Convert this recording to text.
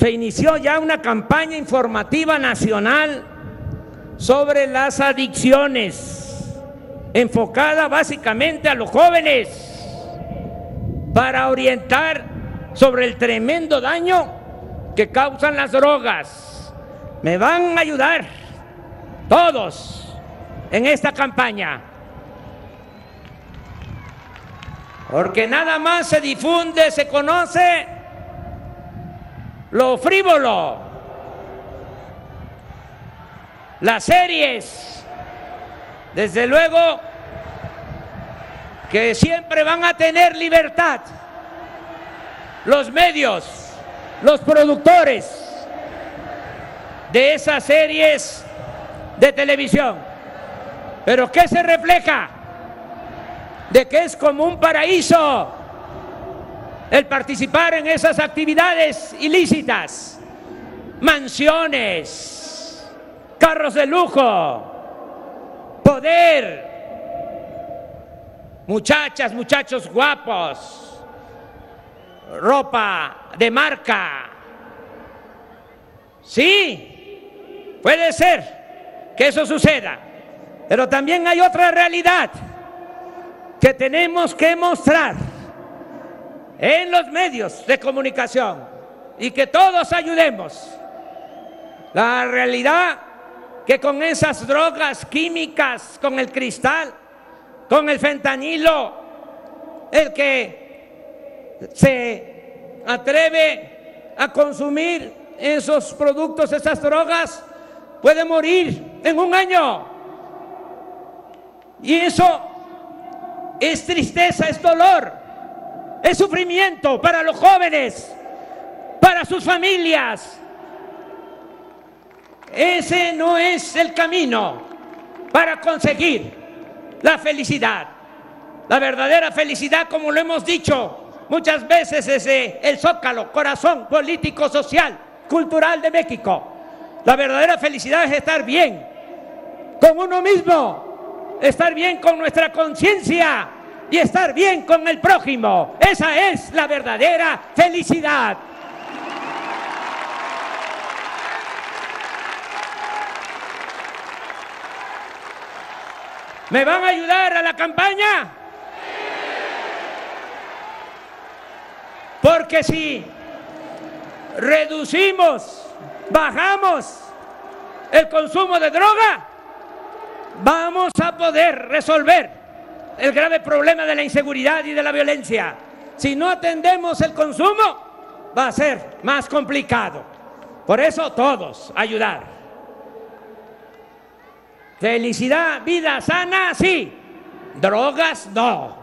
se inició ya una campaña informativa nacional sobre las adicciones, enfocada básicamente a los jóvenes, para orientar sobre el tremendo daño que causan las drogas. Me van a ayudar todos en esta campaña. Porque nada más se difunde, se conoce lo frívolo, las series, desde luego que siempre van a tener libertad los medios, los productores de esas series de televisión. Pero ¿qué se refleja? De que es como un paraíso el participar en esas actividades ilícitas, mansiones, carros de lujo, poder, muchachas, muchachos guapos, ropa de marca. Sí, puede ser que eso suceda, pero también hay otra realidad que tenemos que mostrar en los medios de comunicación y que todos ayudemos. La realidad que con esas drogas químicas, con el cristal, con el fentanilo, el que se atreve a consumir esos productos, esas drogas, puede morir en un año. Y eso es tristeza, es dolor es sufrimiento para los jóvenes, para sus familias. Ese no es el camino para conseguir la felicidad. La verdadera felicidad, como lo hemos dicho muchas veces, es el zócalo, corazón político, social, cultural de México. La verdadera felicidad es estar bien con uno mismo, estar bien con nuestra conciencia, y estar bien con el prójimo. Esa es la verdadera felicidad. ¿Me van a ayudar a la campaña? Porque si reducimos, bajamos el consumo de droga, vamos a poder resolver el grave problema de la inseguridad y de la violencia. Si no atendemos el consumo, va a ser más complicado. Por eso todos ayudar. Felicidad, vida sana, sí. Drogas, no.